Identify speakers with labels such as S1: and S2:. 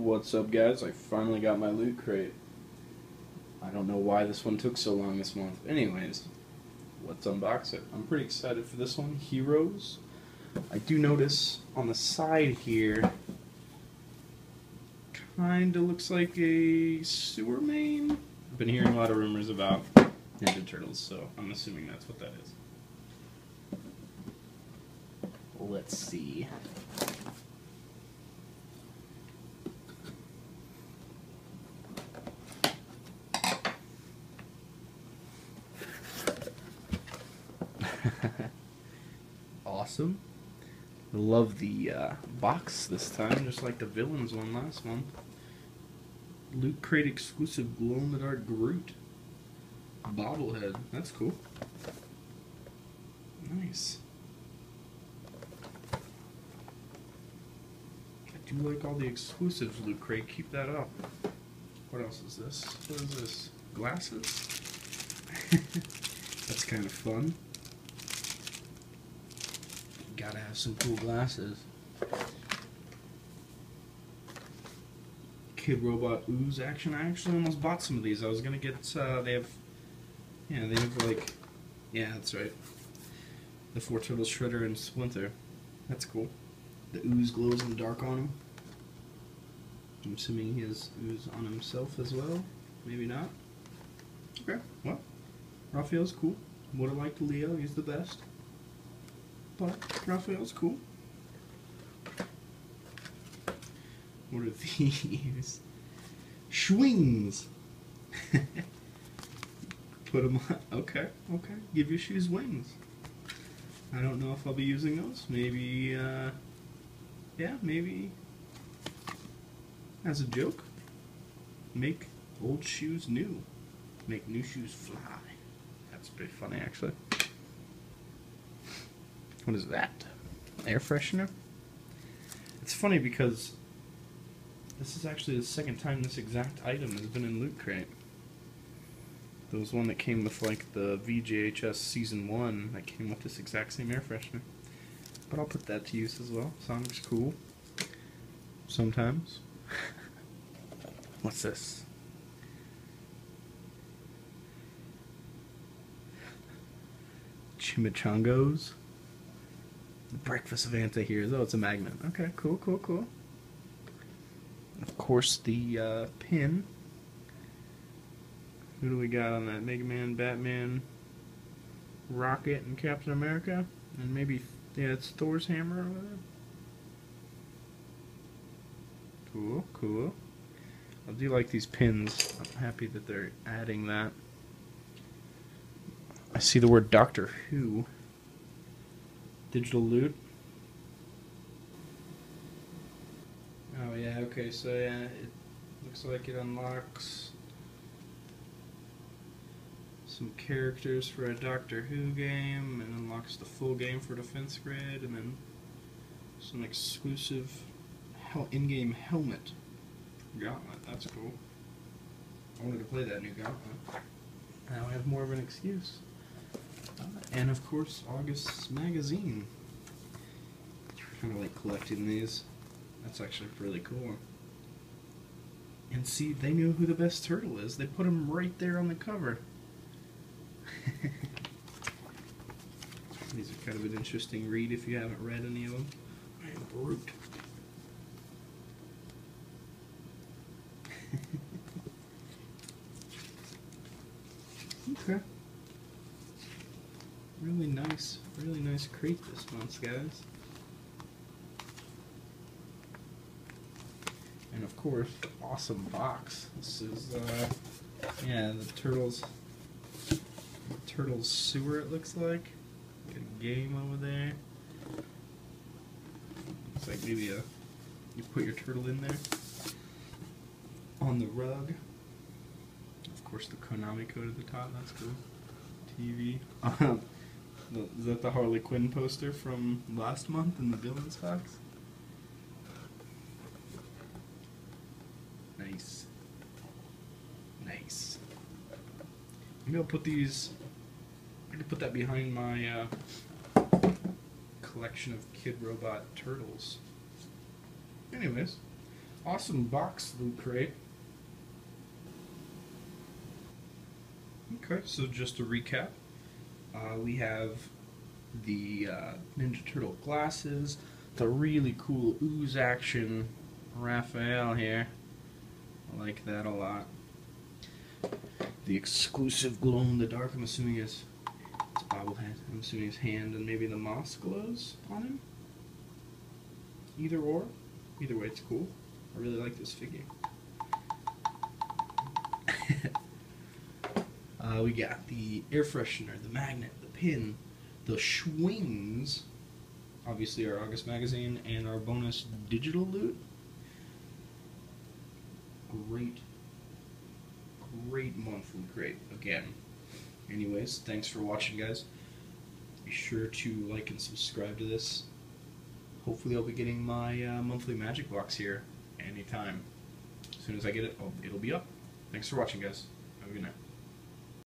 S1: What's up, guys? I finally got my loot crate. I don't know why this one took so long this month. Anyways, let's unbox it. I'm pretty excited for this one. Heroes. I do notice on the side here, kinda looks like a sewer main. I've been hearing a lot of rumors about Ninja Turtles, so I'm assuming that's what that is. Let's see. Awesome. I Love the uh, box this time, just like the villains one last month. Loot Crate exclusive glow in the dark Groot. Bobblehead. That's cool. Nice. I do like all the exclusives, Loot Crate. Keep that up. What else is this? What is this? Glasses? That's kind of fun. Gotta have some cool glasses. Kidrobot Ooze action. I actually almost bought some of these. I was gonna get, uh, they have, yeah, they have like, yeah, that's right. The Four Turtles Shredder and Splinter. That's cool. The ooze glows in the dark on him. I'm assuming he has ooze on himself as well. Maybe not. Okay, well, Raphael's cool. Would have liked Leo, he's the best. But Raphael's cool. What are these? Schwings! Put them on. Okay, okay. Give your shoes wings. I don't know if I'll be using those. Maybe, uh, yeah, maybe as a joke. Make old shoes new. Make new shoes fly. That's pretty funny, actually. What is that? Air freshener? It's funny because this is actually the second time this exact item has been in Loot Crate. There was one that came with like the VJHS Season 1 that came with this exact same air freshener. But I'll put that to use as well. Sounds cool. Sometimes. What's this? Chimichango's. Breakfast of anti-heroes. Oh, it's a magnet. Okay, cool, cool, cool. Of course, the uh, pin. Who do we got on that? Mega Man, Batman, Rocket, and Captain America? And maybe, yeah, it's Thor's hammer over there. Cool, cool. I do like these pins. I'm happy that they're adding that. I see the word Doctor Who. Digital loot. Oh yeah, okay, so yeah, it looks like it unlocks some characters for a Doctor Who game, and unlocks the full game for Defense Grid, and then some exclusive hel in-game helmet. Gauntlet, that's cool. I wanted to play that new Gauntlet. Now I have more of an excuse. And of course, August's magazine. Kind of like collecting these. That's actually really cool. And see, they knew who the best turtle is. They put him right there on the cover. These are kind of an interesting read if you haven't read any of them. I am Groot. okay. Really nice, really nice crate this month, guys. And of course, awesome box. This is, uh, yeah, the Turtles, Turtles sewer it looks like. Got a game over there. Looks like maybe a, you put your turtle in there. On the rug. Of course, the Konami code at the top, that's cool. TV. Is that the Harley Quinn poster from last month in the villains box? Nice. Nice. Maybe I'll put these. I'm gonna put that behind my uh, collection of Kidrobot turtles. Anyways,
S2: awesome box loot crate.
S1: Okay, so just to recap, uh, we have the uh, Ninja Turtle glasses, the really cool ooze action Raphael here. I like that a lot. The exclusive glow in the dark, I'm assuming is it's bobblehead. I'm assuming his hand and maybe the moss glows on him. Either or. Either way, it's cool. I really like this figure. Uh, we got the air freshener, the magnet, the pin, the schwings, obviously our August magazine, and our bonus digital loot. Great, great monthly crate again. Anyways, thanks for watching, guys. Be sure to like and subscribe to this. Hopefully, I'll be getting my uh, monthly magic box here anytime. As soon as I get it, I'll, it'll be up. Thanks for watching, guys. Have a good night.